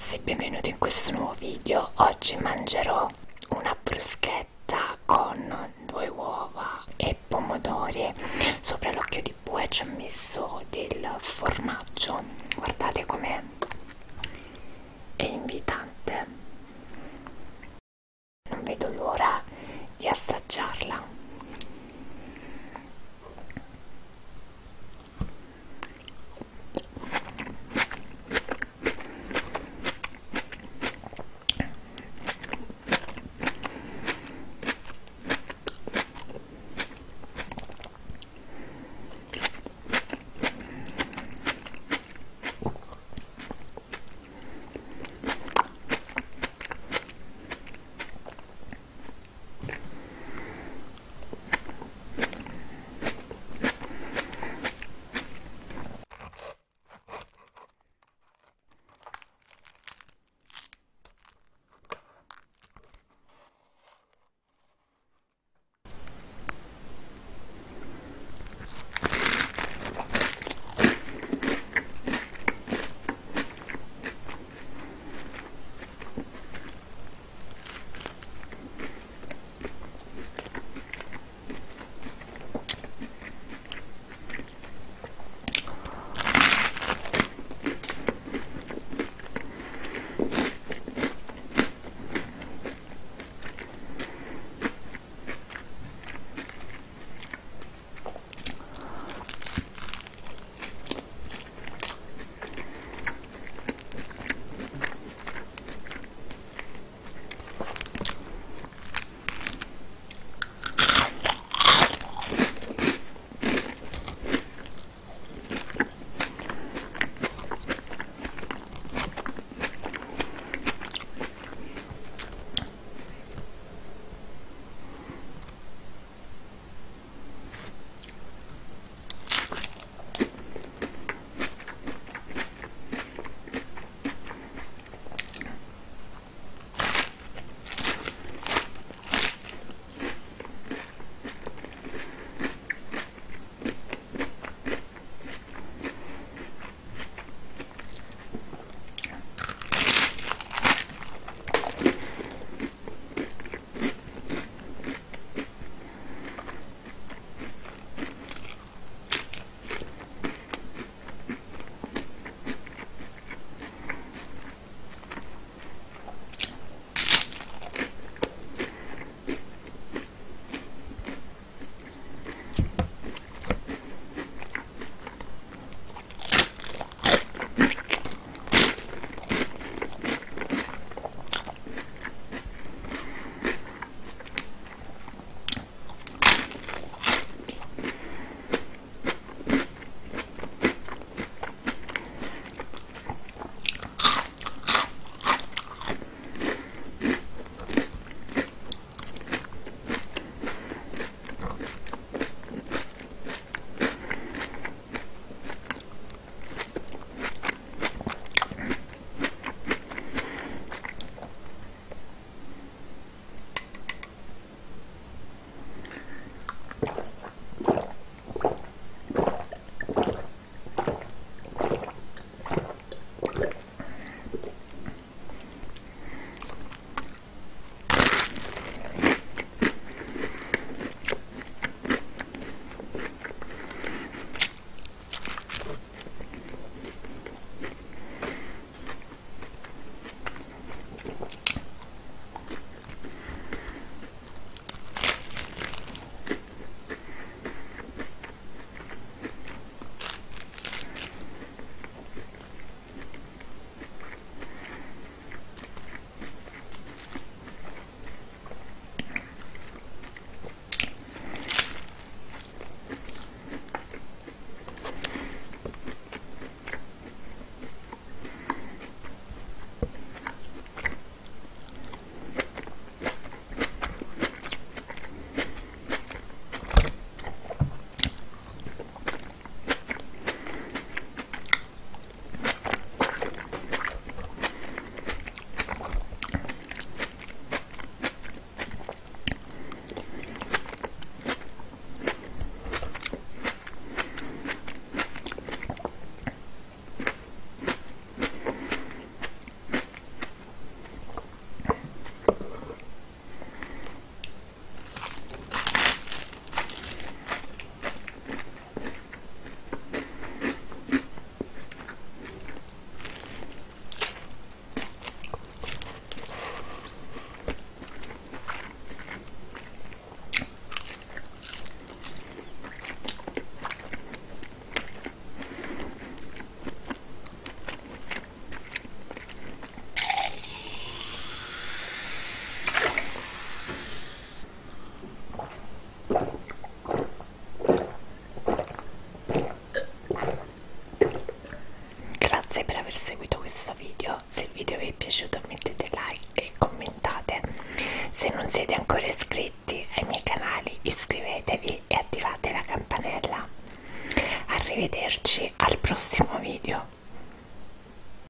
ragazzi, benvenuti in questo nuovo video. Oggi mangerò una bruschetta con due uova e pomodori. Sopra l'occhio di bue ci ho messo del formaggio. Guardate com'è è invitante. piaciuto mettete like e commentate. Se non siete ancora iscritti ai miei canali iscrivetevi e attivate la campanella. Arrivederci al prossimo video.